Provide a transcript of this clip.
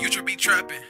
You should be trapping.